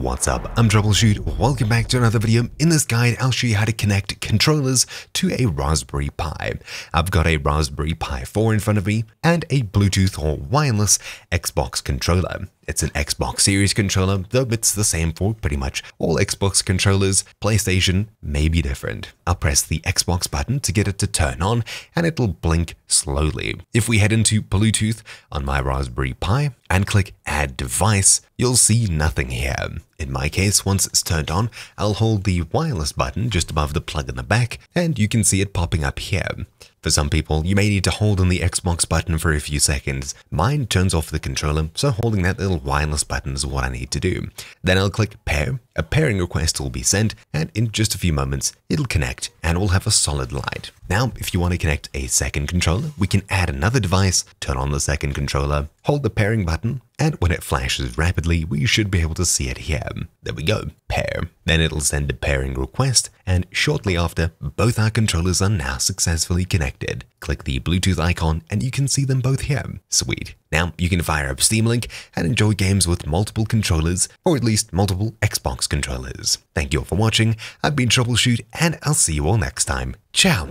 What's up, I'm TroubleChute, welcome back to another video. In this guide, I'll show you how to connect controllers to a Raspberry Pi. I've got a Raspberry Pi 4 in front of me and a Bluetooth or wireless Xbox controller. It's an Xbox Series controller, though it's the same for pretty much all Xbox controllers. PlayStation may be different. I'll press the Xbox button to get it to turn on, and it'll blink slowly. If we head into Bluetooth on my Raspberry Pi and click Add Device, you'll see nothing here. In my case, once it's turned on, I'll hold the wireless button just above the plug in the back, and you can see it popping up here. For some people, you may need to hold on the Xbox button for a few seconds. Mine turns off the controller, so holding that little wireless button is what I need to do. Then I'll click pair, a pairing request will be sent, and in just a few moments, it'll connect and we'll have a solid light. Now, if you want to connect a second controller, we can add another device, turn on the second controller, hold the pairing button, and when it flashes rapidly, we should be able to see it here. There we go, pair. Then it'll send a pairing request, and shortly after, both our controllers are now successfully connected. Click the Bluetooth icon and you can see them both here. Sweet. Now you can fire up Steam Link and enjoy games with multiple controllers, or at least multiple Xbox controllers. Thank you all for watching, I've been TroubleChute, and I'll see you all next time. Ciao!